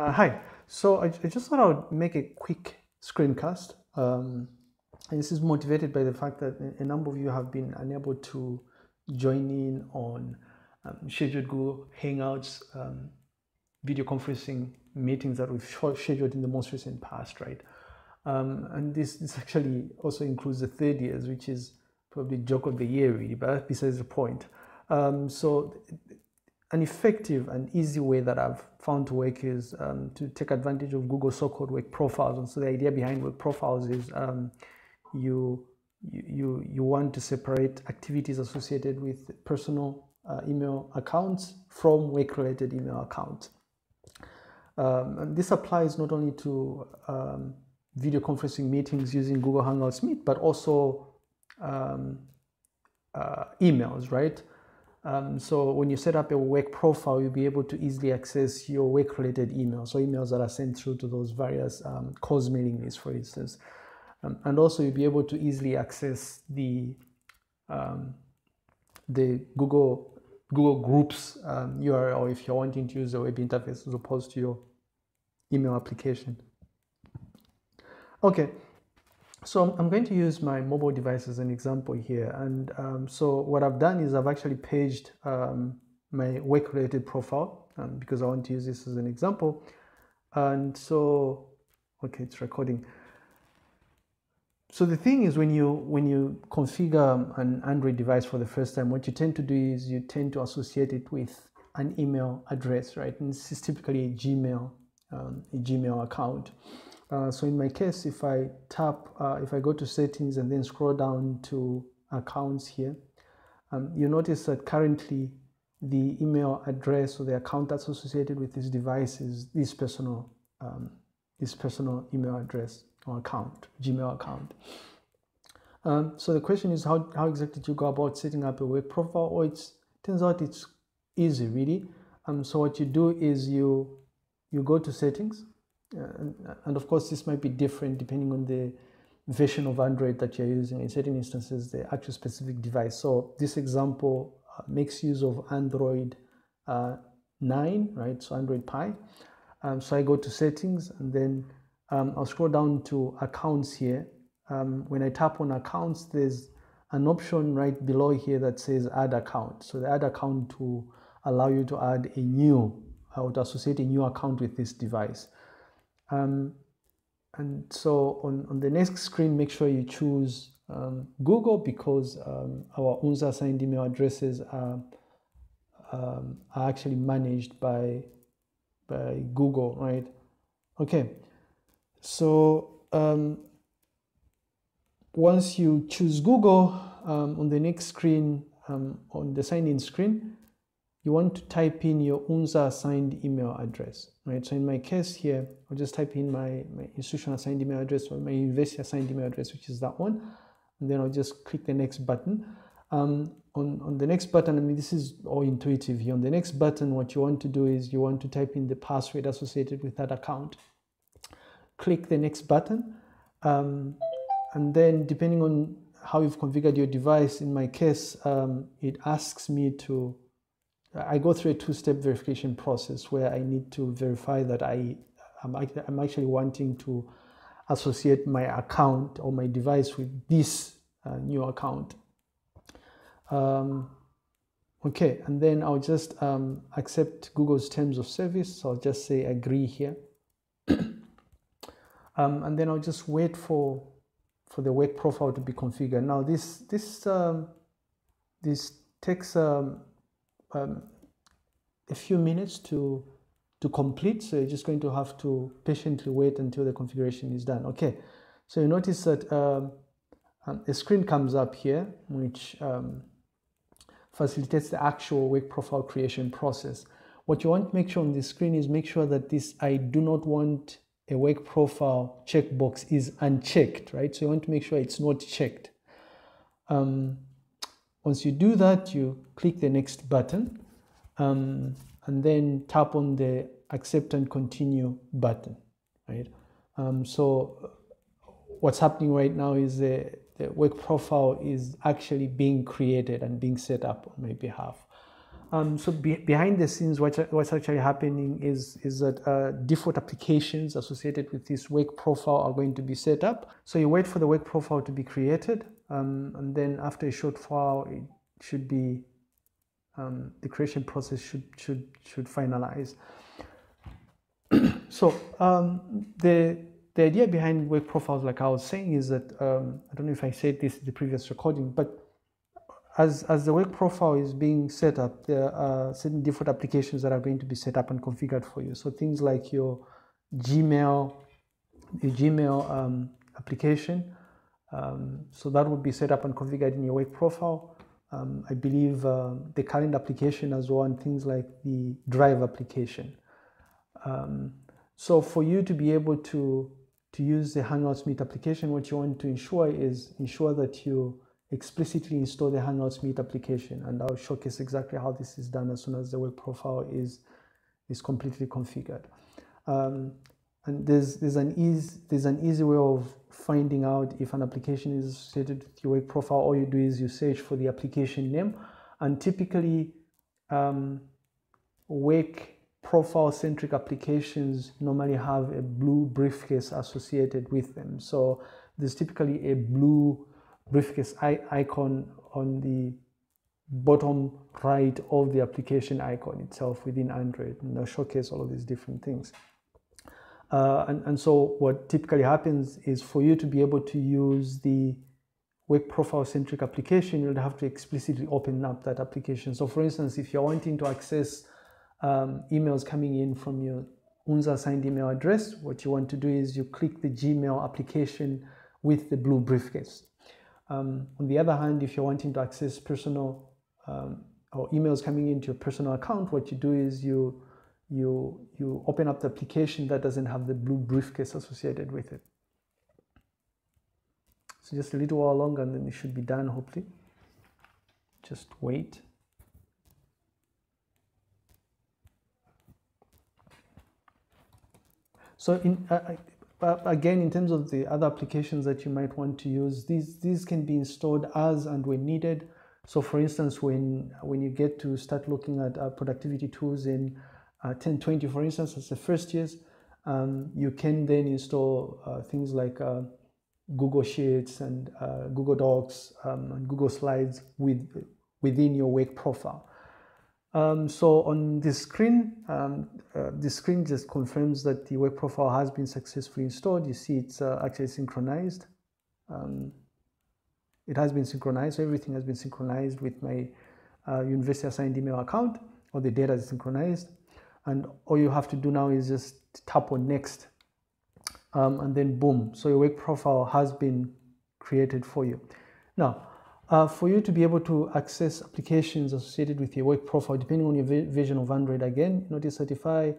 Uh, hi. So I, I, just thought I would make a quick screencast. Um, and this is motivated by the fact that a number of you have been unable to join in on um, scheduled Google Hangouts um, video conferencing meetings that we've scheduled in the most recent past, right? Um, and this, this actually also includes the third years, which is probably joke of the year, really, but besides the point. Um, so an effective and easy way that I've found to work is um, to take advantage of Google so-called work profiles. And so the idea behind work profiles is um, you, you, you want to separate activities associated with personal uh, email accounts from work-related email accounts. Um, and this applies not only to um, video conferencing meetings using Google Hangouts Meet, but also um, uh, emails, right? Um, so when you set up a work profile, you'll be able to easily access your work-related emails, so emails that are sent through to those various um, cause mailing lists, for instance. Um, and also you'll be able to easily access the um, the Google Google Groups URL um, if you're wanting to use the web interface as opposed to your email application. Okay, so I'm going to use my mobile device as an example here. And um, so what I've done is I've actually paged um, my work-related profile um, because I want to use this as an example. And so, okay, it's recording. So the thing is when you when you configure an Android device for the first time, what you tend to do is you tend to associate it with an email address, right? And this is typically a Gmail, um, a Gmail account. Uh, so in my case, if I tap, uh, if I go to settings and then scroll down to accounts here, um, you notice that currently the email address or the account that's associated with this device is this personal, um, this personal email address or account, Gmail account. Um, so the question is how, how exactly do you go about setting up a work profile? Or it's turns out it's easy really. Um, so what you do is you you go to settings and, and of course this might be different depending on the version of Android that you're using. In certain instances, the actual specific device. So this example uh, makes use of Android uh, 9, right? So Android Pie. Um, so I go to settings and then um, I'll scroll down to accounts here. Um, when I tap on accounts, there's an option right below here that says add account. So the add account to allow you to add a new, I would associate a new account with this device. Um, and so on, on the next screen, make sure you choose um, Google because um, our UNZA assigned email addresses are, um, are actually managed by, by Google, right? Okay, so um, once you choose Google, um, on the next screen, on the sign in screen, you want to type in your UNZA assigned email address, right? So in my case here, I'll just type in my, my institution assigned email address or my university assigned email address, which is that one. And then I'll just click the next button. Um, on, on the next button, I mean, this is all intuitive here. On the next button, what you want to do is you want to type in the password associated with that account. Click the next button. Um, and then depending on how you've configured your device, in my case, um, it asks me to I go through a two-step verification process where I need to verify that I am I'm actually wanting to associate my account or my device with this uh, new account. Um, okay, and then I'll just um, accept Google's terms of service. So I'll just say agree here. um, and then I'll just wait for for the work profile to be configured. Now this this um, this takes um, um, a few minutes to to complete so you're just going to have to patiently wait until the configuration is done. Okay so you notice that um, um, a screen comes up here which um, facilitates the actual work profile creation process. What you want to make sure on the screen is make sure that this I do not want a work profile checkbox is unchecked right? So you want to make sure it's not checked. Um, once you do that, you click the next button um, and then tap on the accept and continue button, right? Um, so what's happening right now is the, the work profile is actually being created and being set up on my behalf. Um, so be, behind the scenes, what, what's actually happening is, is that uh, default applications associated with this work profile are going to be set up. So you wait for the work profile to be created, um, and then after a short while, it should be um, the creation process should should should finalize. so um, the the idea behind work profiles, like I was saying, is that um, I don't know if I said this in the previous recording, but as, as the work profile is being set up, there are certain different applications that are going to be set up and configured for you. So things like your Gmail, your Gmail um, application. Um, so that would be set up and configured in your work profile. Um, I believe uh, the calendar application as well, and things like the Drive application. Um, so for you to be able to to use the Hangouts Meet application, what you want to ensure is ensure that you explicitly install the Hangouts Meet application. And I'll showcase exactly how this is done as soon as the work profile is, is completely configured. Um, and there's, there's, an easy, there's an easy way of finding out if an application is associated with your work profile. All you do is you search for the application name. And typically, um, work profile centric applications normally have a blue briefcase associated with them. So there's typically a blue briefcase icon on the bottom right of the application icon itself within Android and I'll showcase all of these different things. Uh, and, and so what typically happens is for you to be able to use the work profile centric application, you'll have to explicitly open up that application. So for instance, if you're wanting to access um, emails coming in from your UNZA assigned email address, what you want to do is you click the Gmail application with the blue briefcase. Um, on the other hand, if you're wanting to access personal um, or emails coming into your personal account, what you do is you you you open up the application that doesn't have the blue briefcase associated with it. So just a little while longer and then it should be done hopefully. Just wait. So in, uh, but again, in terms of the other applications that you might want to use, these, these can be installed as and when needed. So for instance, when, when you get to start looking at uh, productivity tools in uh, 1020, for instance, as the first years, um, you can then install uh, things like uh, Google Sheets and uh, Google Docs um, and Google Slides with, within your Work profile. Um, so on this screen, um, uh, the screen just confirms that the work profile has been successfully installed. You see it's uh, actually synchronized. Um, it has been synchronized, everything has been synchronized with my uh, university assigned email account, or the data is synchronized. And all you have to do now is just tap on next, um, and then boom. So your work profile has been created for you. Now, uh, for you to be able to access applications associated with your work profile, depending on your version of Android, again, notice that if I,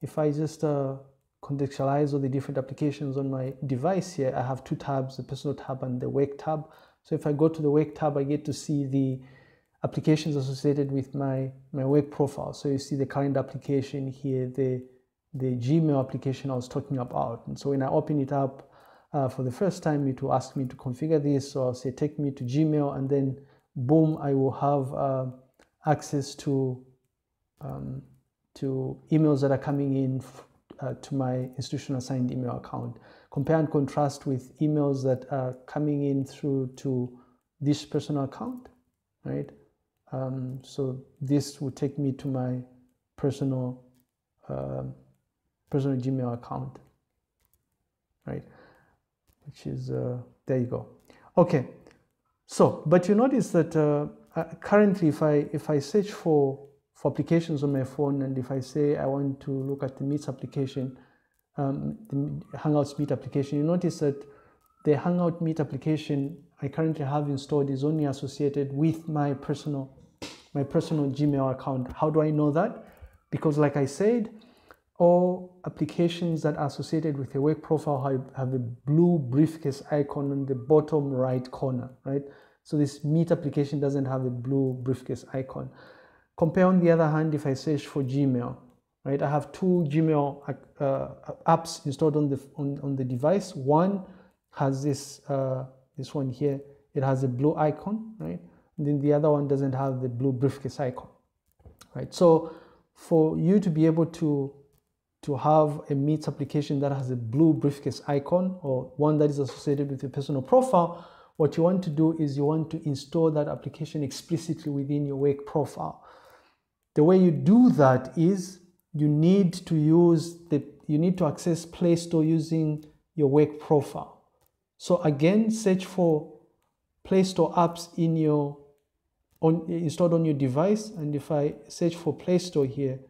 if I just uh, contextualize all the different applications on my device here, I have two tabs, the personal tab and the work tab. So if I go to the work tab, I get to see the applications associated with my, my work profile. So you see the calendar application here, the, the Gmail application I was talking about. And so when I open it up, uh, for the first time, it will ask me to configure this. So I'll say, take me to Gmail, and then boom, I will have uh, access to um, to emails that are coming in uh, to my institutional assigned email account. Compare and contrast with emails that are coming in through to this personal account, right? Um, so this will take me to my personal uh, personal Gmail account, right? which is, uh, there you go. Okay, so, but you notice that uh, uh, currently if I, if I search for, for applications on my phone and if I say I want to look at the Meets application, um, the Hangouts Meet application, you notice that the Hangout Meet application I currently have installed is only associated with my personal, my personal Gmail account. How do I know that? Because like I said, all applications that are associated with a work profile have, a blue briefcase icon on the bottom right corner, right? So this Meet application doesn't have a blue briefcase icon. Compare on the other hand, if I search for Gmail, right? I have two Gmail uh, apps installed on the on, on the device. One has this uh, this one here. It has a blue icon, right? And then the other one doesn't have the blue briefcase icon. right? So for you to be able to to have a Meet application that has a blue briefcase icon or one that is associated with your personal profile, what you want to do is you want to install that application explicitly within your Work profile. The way you do that is you need to use the you need to access Play Store using your Work profile. So again, search for Play Store apps in your on, installed on your device. And if I search for Play Store here,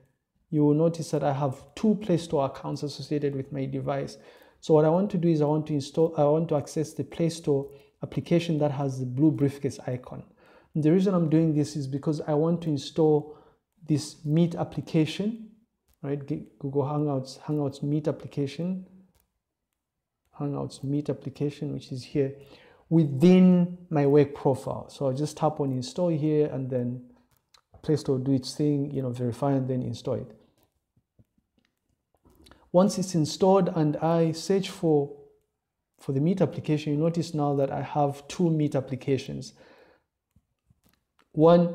you will notice that I have two Play Store accounts associated with my device. So what I want to do is I want to install, I want to access the Play Store application that has the blue briefcase icon. And the reason I'm doing this is because I want to install this Meet application, right? Google Hangouts, Hangouts Meet application, Hangouts Meet application, which is here within my work profile. So I'll just tap on install here and then Play Store do its thing, you know, verify and then install it. Once it's installed and I search for, for the Meet application, you notice now that I have two Meet applications. One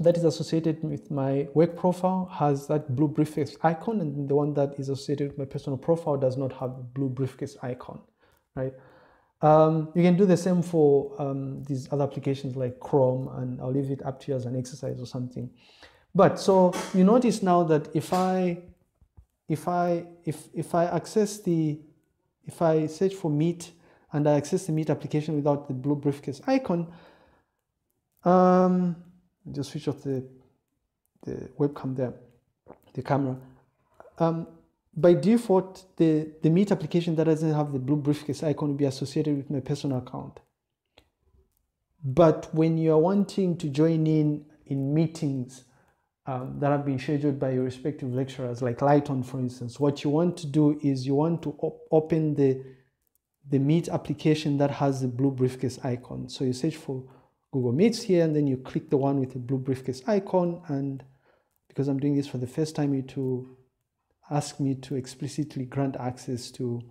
that is associated with my work profile has that blue briefcase icon and the one that is associated with my personal profile does not have the blue briefcase icon, right? Um, you can do the same for um, these other applications like Chrome and I'll leave it up to you as an exercise or something. But so you notice now that if I if I if if I access the if I search for Meet and I access the Meet application without the blue briefcase icon, um, just switch off the the webcam there, the camera. Um, by default, the, the Meet application that doesn't have the blue briefcase icon will be associated with my personal account. But when you're wanting to join in in meetings um, that have been scheduled by your respective lecturers, like Lighton, for instance, what you want to do is you want to op open the, the Meet application that has the blue briefcase icon. So you search for Google Meets here, and then you click the one with the blue briefcase icon. And because I'm doing this for the first time, you to ask me to explicitly grant access to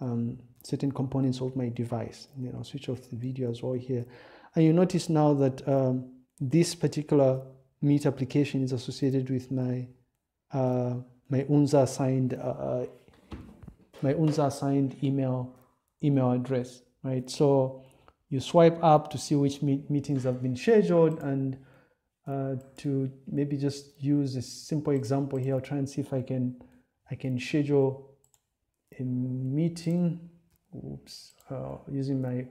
um, certain components of my device. You know, switch off the video as well here. And you notice now that um, this particular Meet application is associated with my uh, my UNZA assigned uh, uh, my UNZA assigned email email address, right? So you swipe up to see which meet meetings have been scheduled and uh, to maybe just use a simple example here. I'll try and see if I can I can schedule a meeting. Oops, uh, using my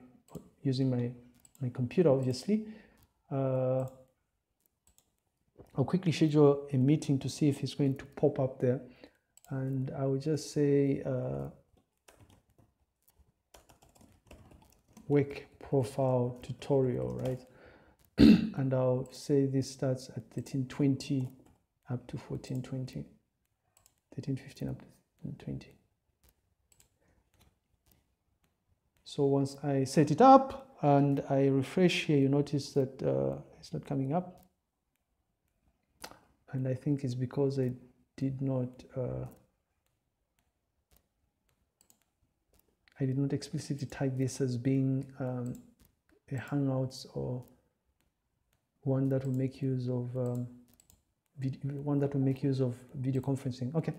using my my computer obviously. Uh, I'll quickly schedule a meeting to see if it's going to pop up there, and I will just say. Uh, Work profile tutorial, right? and I'll say this starts at 1320 up to 1420, 1315 up to 20. So once I set it up and I refresh here, you notice that uh, it's not coming up. And I think it's because I did not uh, I did not explicitly type this as being um, a Hangouts or one that will make use of um, one that will make use of video conferencing. Okay,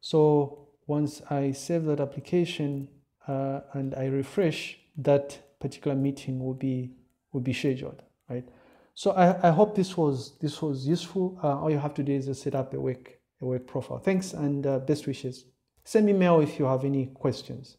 so once I save that application uh, and I refresh, that particular meeting will be will be scheduled, right? So I, I hope this was this was useful. Uh, all you have to do is just set up a Work a Work profile. Thanks and uh, best wishes. Send me mail if you have any questions.